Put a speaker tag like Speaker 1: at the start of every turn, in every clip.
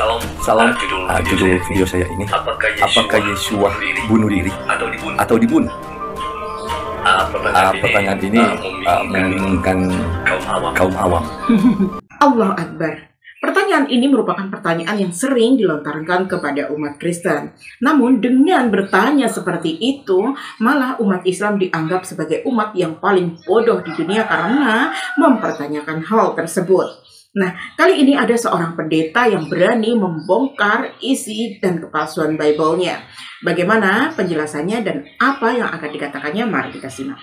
Speaker 1: Salam,
Speaker 2: Salam,
Speaker 1: Ah, judul, video,
Speaker 2: judul
Speaker 1: saya
Speaker 2: video saya ini.
Speaker 1: Apakah Yesua,
Speaker 2: Apakah bunuh diri
Speaker 1: atau dibunuh?
Speaker 2: atau dibunuh?
Speaker 1: Ah, pertanyaan,
Speaker 2: pertanyaan ini
Speaker 1: ah,
Speaker 2: membingungkan
Speaker 1: kaum awam.
Speaker 2: kaum awam.
Speaker 3: Allah Akbar. Pertanyaan ini merupakan pertanyaan yang sering dilontarkan kepada umat Kristen. Namun dengan bertanya seperti itu, malah umat Islam dianggap sebagai umat yang paling bodoh di dunia karena mempertanyakan hal tersebut. Nah, kali ini ada seorang pendeta yang berani membongkar isi dan kepalsuan Bible-nya. Bagaimana penjelasannya dan apa yang akan dikatakannya? Mari kita simak.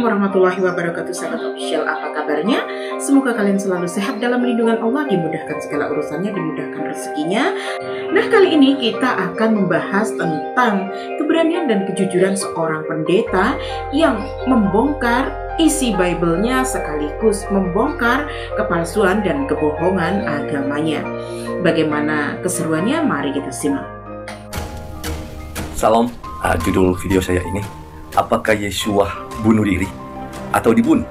Speaker 3: Assalamualaikum warahmatullahi wabarakatuh Sahabat official apa kabarnya? Semoga kalian selalu sehat dalam lindungan Allah Dimudahkan segala urusannya, dimudahkan rezekinya Nah kali ini kita akan membahas tentang Keberanian dan kejujuran seorang pendeta Yang membongkar isi Bible-nya Sekaligus membongkar kepalsuan dan kebohongan agamanya Bagaimana keseruannya? Mari kita simak
Speaker 2: Salam, ah, judul video saya ini. Apakah Yesua bunuh diri atau dibunuh?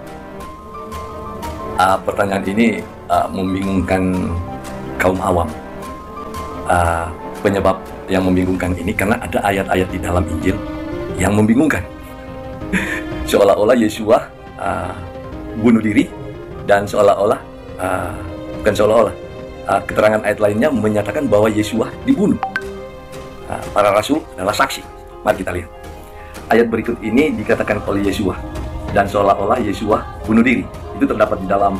Speaker 2: Ah, pertanyaan ini ah, membingungkan kaum awam. Ah, penyebab yang membingungkan ini karena ada ayat-ayat di dalam Injil yang membingungkan. seolah-olah Yesua ah, bunuh diri dan seolah-olah ah, bukan seolah-olah ah, keterangan ayat lainnya menyatakan bahwa Yesua dibunuh. Nah, para rasul adalah saksi. Mari kita lihat. Ayat berikut ini dikatakan oleh Yesua dan seolah-olah Yesua bunuh diri. Itu terdapat di dalam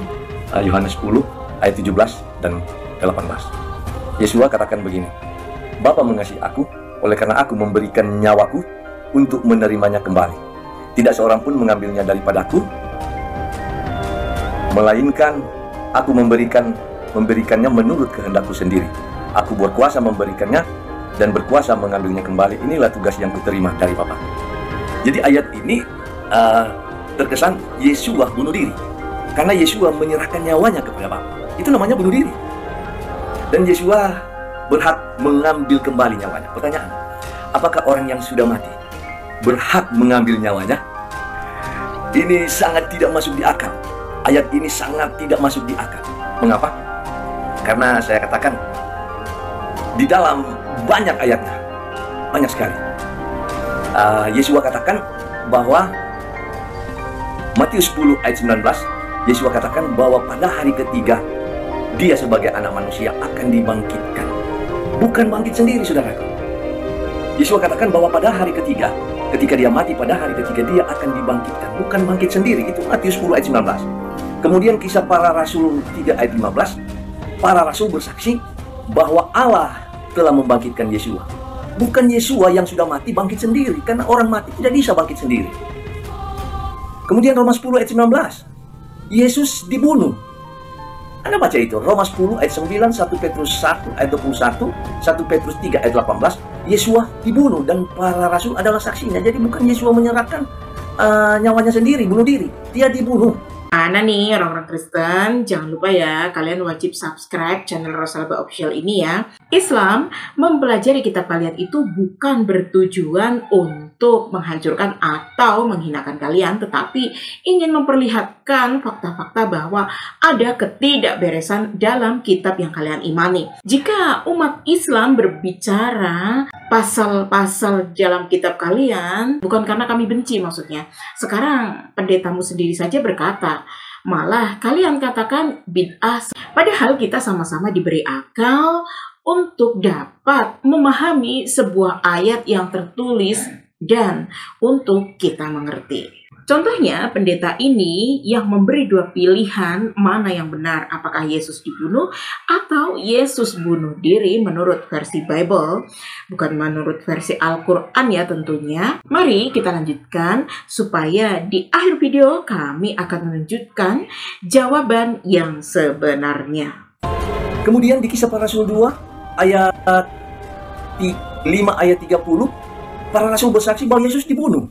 Speaker 2: uh, Yohanes 10 ayat 17 dan 18. Yesua katakan begini, Bapa mengasihi aku, oleh karena aku memberikan nyawaku untuk menerimanya kembali. Tidak seorang pun mengambilnya daripadaku, melainkan aku memberikan memberikannya menurut kehendakku sendiri. Aku berkuasa memberikannya dan berkuasa mengambilnya kembali. Inilah tugas yang kuterima dari Bapa. Jadi ayat ini uh, terkesan Yesua bunuh diri. Karena Yesua menyerahkan nyawanya kepada Bapa. Itu namanya bunuh diri. Dan Yesua berhak mengambil kembali nyawanya. Pertanyaan, apakah orang yang sudah mati berhak mengambil nyawanya? Ini sangat tidak masuk di akal. Ayat ini sangat tidak masuk di akal. Mengapa? Karena saya katakan di dalam banyak ayatnya, banyak sekali. Uh, Yesua katakan bahwa Matius 10 ayat 19, Yesua katakan bahwa pada hari ketiga dia sebagai anak manusia akan dibangkitkan. Bukan bangkit sendiri, saudara. Yesua katakan bahwa pada hari ketiga, ketika dia mati pada hari ketiga dia akan dibangkitkan. Bukan bangkit sendiri, itu Matius 10 ayat 19. Kemudian kisah para rasul 3 ayat 15, para rasul bersaksi bahwa Allah telah membangkitkan Yesua. Bukan Yesua yang sudah mati bangkit sendiri, karena orang mati tidak bisa bangkit sendiri. Kemudian Roma 10 ayat 19, Yesus dibunuh. Anda baca itu, Roma 10 ayat 9, 1 Petrus 1 ayat 21, 1 Petrus 3 ayat 18, Yesua dibunuh dan para rasul adalah saksinya. Jadi bukan Yesua menyerahkan uh, nyawanya sendiri, bunuh diri. Dia dibunuh.
Speaker 3: Mana nih orang-orang Kristen, jangan lupa ya kalian wajib subscribe channel Rosalba Official ini ya. Islam mempelajari kitab kalian itu bukan bertujuan untuk menghancurkan atau menghinakan kalian, tetapi ingin memperlihatkan fakta-fakta bahwa ada ketidakberesan dalam kitab yang kalian imani. Jika umat Islam berbicara pasal-pasal dalam kitab kalian, bukan karena kami benci maksudnya. Sekarang pendetamu sendiri saja berkata, Malah kalian katakan bid'ah. Padahal kita sama-sama diberi akal untuk dapat memahami sebuah ayat yang tertulis dan untuk kita mengerti. Contohnya, pendeta ini yang memberi dua pilihan mana yang benar, apakah Yesus dibunuh atau Yesus bunuh diri menurut versi Bible, bukan menurut versi Al-Quran ya tentunya. Mari kita lanjutkan supaya di akhir video kami akan menunjukkan jawaban yang sebenarnya.
Speaker 2: Kemudian di kisah para rasul 2 ayat 5 ayat 30 para rasul bersaksi bahwa Yesus dibunuh.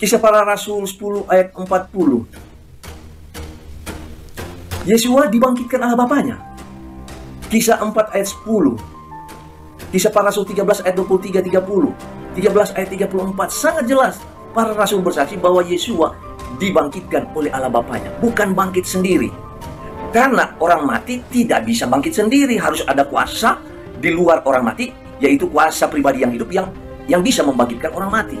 Speaker 2: Kisah para Rasul 10 ayat 40. Yesua dibangkitkan Allah Bapaknya. Kisah 4 ayat 10. Kisah para rasul 13 ayat 23 30. 13 ayat 34 sangat jelas para rasul bersaksi bahwa Yesua dibangkitkan oleh Allah Bapaknya, bukan bangkit sendiri. Karena orang mati tidak bisa bangkit sendiri, harus ada kuasa di luar orang mati, yaitu kuasa pribadi yang hidup yang yang bisa membangkitkan orang mati.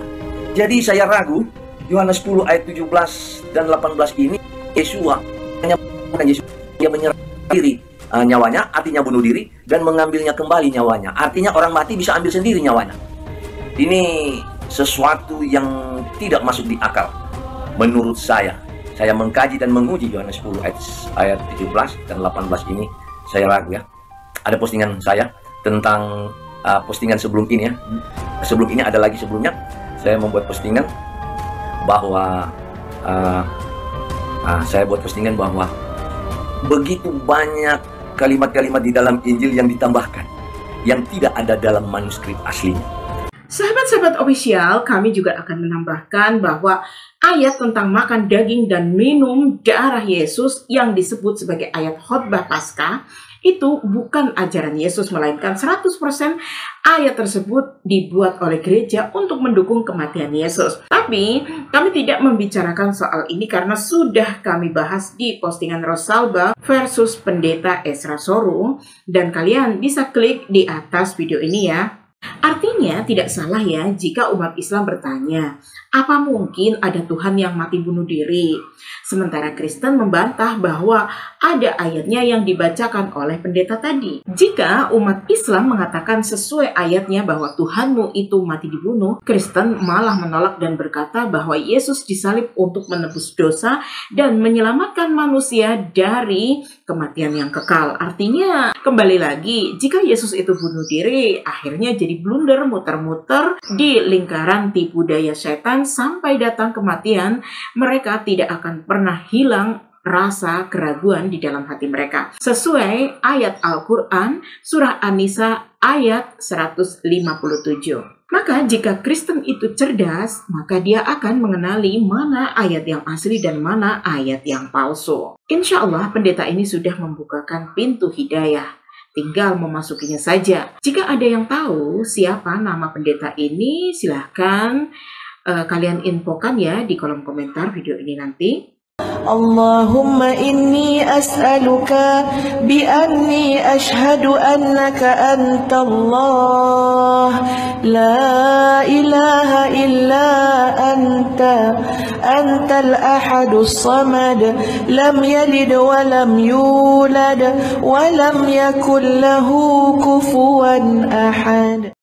Speaker 2: Jadi saya ragu Yohanes 10 ayat 17 dan 18 ini Yesua hanya bukan Yesus dia menyerah diri uh, nyawanya artinya bunuh diri dan mengambilnya kembali nyawanya. Artinya orang mati bisa ambil sendiri nyawanya. Ini sesuatu yang tidak masuk di akal menurut saya saya mengkaji dan menguji Yohanes 10 ayat, ayat 17 dan 18 ini. Saya ragu ya. Ada postingan saya tentang uh, postingan sebelum ini ya. Sebelum ini ada lagi sebelumnya. Saya membuat postingan bahwa uh, uh, saya buat postingan bahwa begitu banyak kalimat-kalimat di dalam Injil yang ditambahkan yang tidak ada dalam manuskrip aslinya.
Speaker 3: Sahabat-sahabat official, kami juga akan menambahkan bahwa ayat tentang makan daging dan minum darah Yesus yang disebut sebagai ayat khotbah Paskah itu bukan ajaran Yesus melainkan 100% ayat tersebut dibuat oleh gereja untuk mendukung kematian Yesus. Tapi kami tidak membicarakan soal ini karena sudah kami bahas di postingan Rosalba versus pendeta Esra Soru dan kalian bisa klik di atas video ini ya Artinya tidak salah ya jika umat Islam bertanya, apa mungkin ada Tuhan yang mati bunuh diri? Sementara Kristen membantah bahwa ada ayatnya yang dibacakan oleh pendeta tadi. Jika umat Islam mengatakan sesuai ayatnya bahwa Tuhanmu itu mati dibunuh, Kristen malah menolak dan berkata bahwa Yesus disalib untuk menebus dosa dan menyelamatkan manusia dari kematian yang kekal. Artinya, kembali lagi, jika Yesus itu bunuh diri, akhirnya jadi blunder muter-muter di lingkaran tipu daya setan sampai datang kematian, mereka tidak akan pernah hilang rasa keraguan di dalam hati mereka. Sesuai ayat Al-Quran, surah An-Nisa ayat 157. Maka jika Kristen itu cerdas, maka dia akan mengenali mana ayat yang asli dan mana ayat yang palsu. Insya Allah pendeta ini sudah membukakan pintu hidayah tinggal memasukinya saja. Jika ada yang tahu siapa nama pendeta ini, silahkan uh, kalian infokan ya di kolom komentar video ini nanti.
Speaker 4: اللهم إني أسألك بأني أشهد أنك أنت الله. لا إله إلا أنت أنت الأحد الصمد. لم يلد ولم يولد ولم يكن له كفوا أحد.